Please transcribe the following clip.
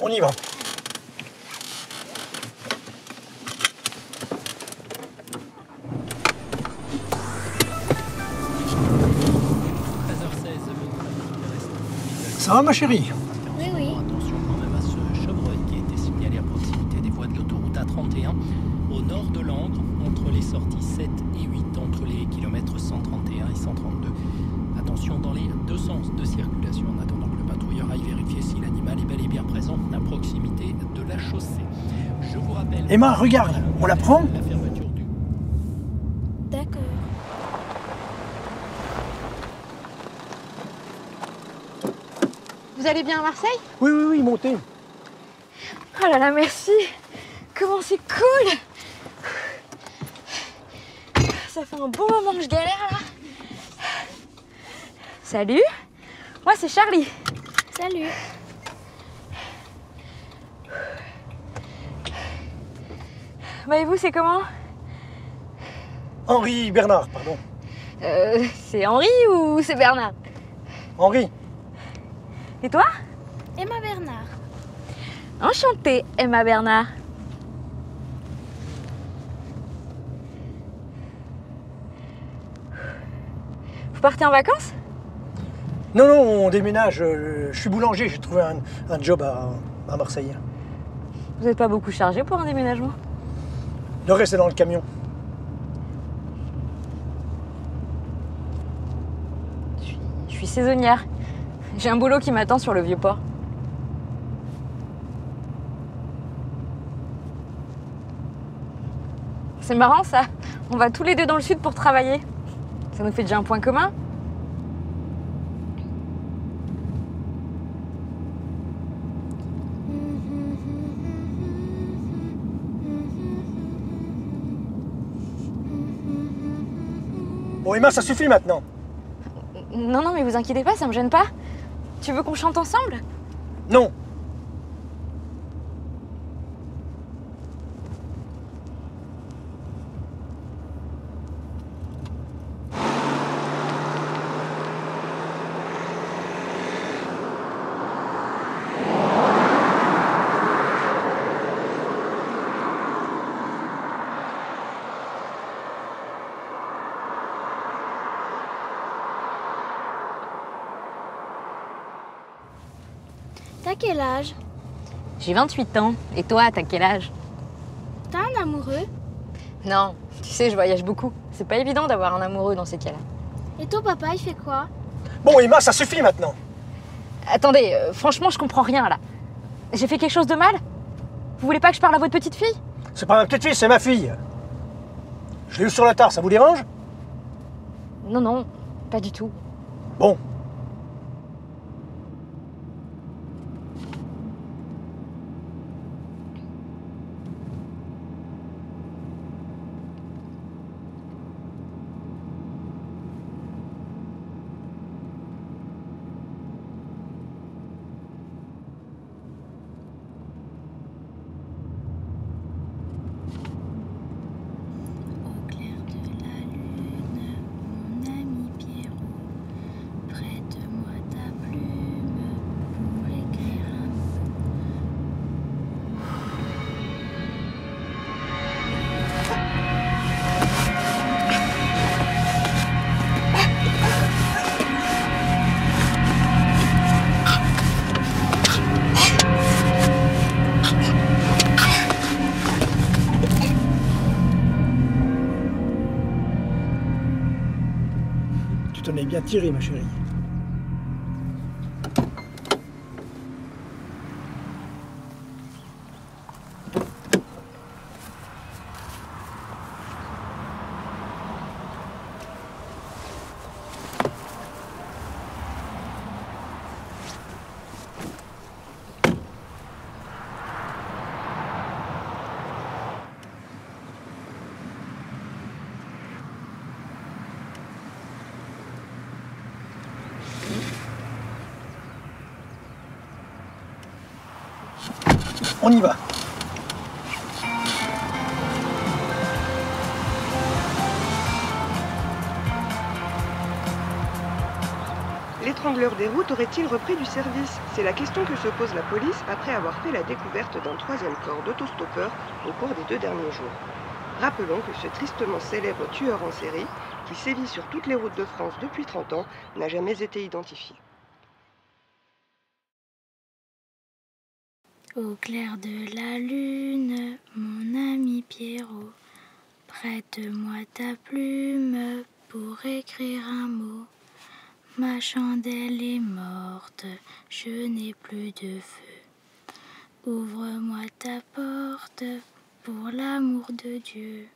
On y va. Ça va ma chérie? Oui, oui. Attention quand même à ce chevreuil qui a été signalé à proximité des voies de l'autoroute A31 au nord de Langres, entre les sorties 7 et 8, entre les kilomètres 131 et 132. Attention dans les deux sens de circulation en attendant patrouilleur aille vérifier si l'animal est bel et bien présent à proximité de la chaussée. Je vous rappelle. Emma, regarde, on la prend La fermeture du D'accord. Vous allez bien à Marseille? Oui, oui, oui, montez. Oh là là, merci Comment c'est cool Ça fait un bon moment que je galère là. Salut Moi c'est Charlie. Salut. Bah et vous c'est comment? Henri Bernard, pardon. Euh, C'est Henri ou c'est Bernard? Henri. Et toi? Emma Bernard. Enchantée, Emma Bernard. Vous partez en vacances? Non, non, on déménage. euh, Je suis boulanger, j'ai trouvé un, un job à, à Marseille. Vous n'êtes pas beaucoup chargé pour un déménagement? Le reste est dans le camion. Je suis saisonnière. J'ai un boulot qui m'attend sur le vieux port. C'est marrant ça. On va tous les deux dans le sud pour travailler. Ça nous fait déjà un point commun. Bon, Emma, ça suffit maintenant. Non, non, mais vous inquiétez pas, ça me gêne pas. Tu veux qu'on chante ensemble? Non. T'as quel âge J'ai 28 ans. Et toi, t'as quel âge T'as un amoureux Non, tu sais, je voyage beaucoup. C'est pas évident d'avoir un amoureux dans ces cas-là. Et ton papa, il fait quoi Bon, Emma, ça suffit maintenant. Attendez, euh, franchement, je comprends rien là. J'ai fait quelque chose de mal Vous voulez pas que je parle à votre petite fille C'est pas ma petite fille, c'est ma fille. Je l'ai eu sur la tare, ça vous dérange Non, non, pas du tout. Bon. Tu t'en es bien tiré, ma chérie. On y va. Les étrangleur des routes aurait-il repris du service? C'est la question que se pose la police après avoir fait la découverte d'un troisième corps d'autostoppeur au cours des deux derniers jours. Rappelons que ce tristement célèbre tueur en série, qui sévit sur toutes les routes de France depuis 30 ans, n'a jamais été identifié. Au clair de la lune, mon ami Pierrot, prête-moi ta plume pour écrire un mot. Ma chandelle est morte, je n'ai plus de feu. Ouvre-moi ta porte pour l'amour de Dieu.